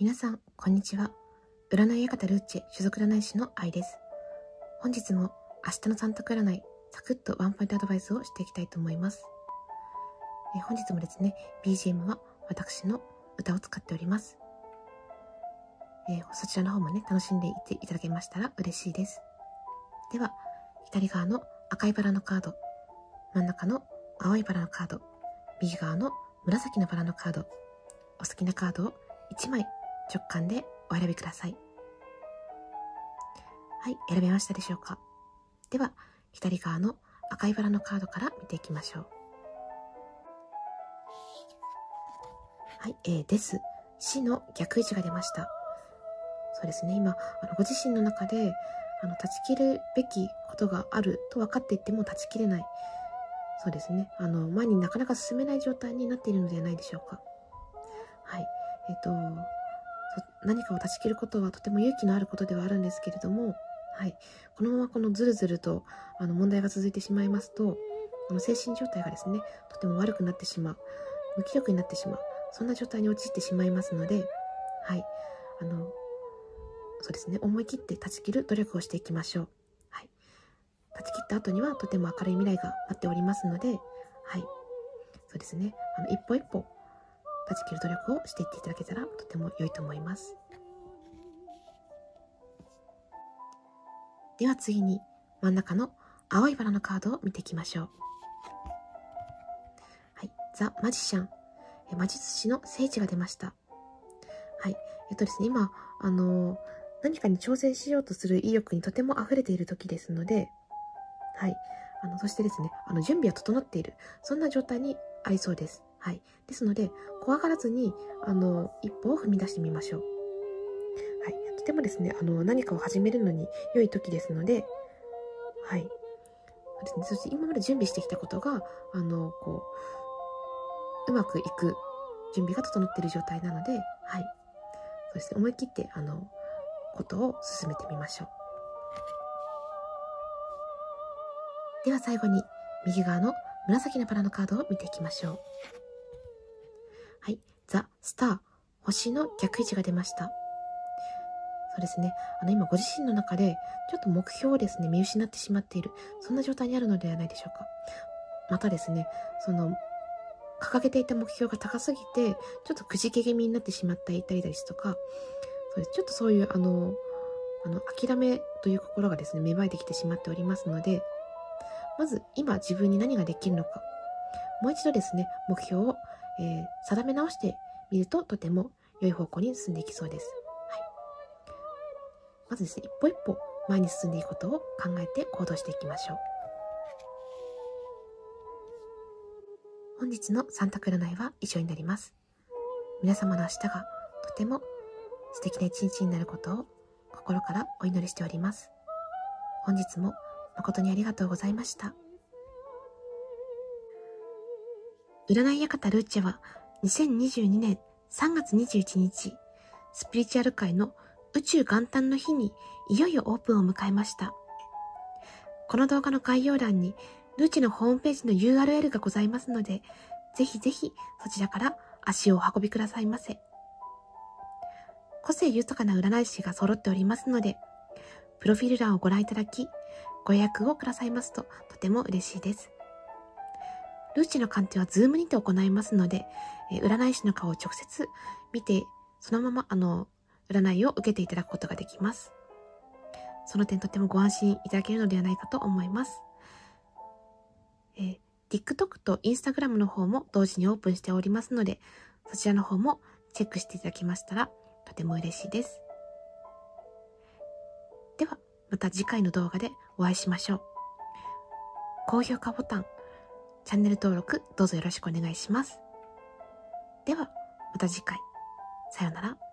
皆さん、こんにちは。占い館ルーチェ所属占い師の愛です。本日も明日の三択占い、サクッとワンポイントアドバイスをしていきたいと思います。え本日もですね、BGM は私の歌を使っております。えそちらの方もね、楽しんでいっていただけましたら嬉しいです。では、左側の赤いバラのカード、真ん中の青いバラのカード、右側の紫のバラのカード、お好きなカードを1枚直感でお選びください。はい、選べましたでしょうか？では、左側の赤いバラのカードから見ていきましょう。はい、えー、です。死の逆位置が出ました。そうですね、今、あのご自身の中で、あの、断ち切るべきことがあると分かっていても断ち切れない。そうですね、あの、前になかなか進めない状態になっているのではないでしょうか。はい。えっ、ー、と、何かを断ち切ることはとても勇気のあることではあるんですけれども、はい、このままこのずるずるとあの問題が続いてしまいますとあの精神状態がですねとても悪くなってしまう。無気力になってしまう。そんな状態に陥ってしまいますので、はい、あのそうですね。思い切って断ち切る努力をしていきましょう、はい、断ち切った後にはとても明るい未来が待っておりますので、はい、そうですね。あの一歩一歩断ち切る努力をしていっていただけたらとても良いと思います。では次に真ん中の青いバラのカードを見ていきましょう。はい。ザ・マジシャン。魔術師の聖地が出ました。はい。えっとですね、今、あの何かに挑戦しようとする意欲にとても溢れている時ですので、はい。あの、そしてですね、あの、準備は整っている。そんな状態にありそうです。はい。ですので、怖がらずに、あの、一歩を踏み出してみましょう。はい。とてもですね、あの、何かを始めるのに良い時ですので、はい。ですね、そして今まで準備してきたことが、あの、こう、うまくいく準備が整っている状態なので、はい。そうですね、思い切って、あの、ことを進めてみましょう。では最後に、右側の紫のバラのカードを見ていきましょう。はい。ザ・スター、星の逆位置が出ました。そうですね。あの、今ご自身の中で、ちょっと目標をですね、見失ってしまっている。そんな状態にあるのではないでしょうか。またですね、その、掲げていた目標が高すぎて、ちょっとくじけ気味になってしまっていたりですとか、そうですちょっとそういう、あの、あの、諦めという心がですね、芽生えてきてしまっておりますので、まず今自分に何ができるのか、もう一度ですね、目標を、えー、定め直してみるととても良い方向に進んでいきそうです。はい。まずですね、一歩一歩前に進んでいくことを考えて行動していきましょう。本日のサンタク占いは以上になります。皆様の明日がとても素敵な一日になることを心からお祈りしております。本日も誠にありがとうございました。占い館ルーチェは2022年3月21日、スピリチュアル界の宇宙元旦の日にいよいよオープンを迎えました。この動画の概要欄にルーチェのホームページの URL がございますので、ぜひぜひそちらから足をお運びくださいませ。個性豊かな占い師が揃っておりますので、プロフィール欄をご覧いただき、ご予約をくださいますととても嬉しいです。ルーチの鑑定はズームにて行いますので、え占い師の顔を直接見て、そのままあの、占いを受けていただくことができます。その点とてもご安心いただけるのではないかと思います。えー、TikTok と Instagram の方も同時にオープンしておりますので、そちらの方もチェックしていただきましたらとても嬉しいです。では、また次回の動画でお会いしましょう。高評価ボタン、チャンネル登録どうぞよろしくお願いします。では、また次回。さようなら。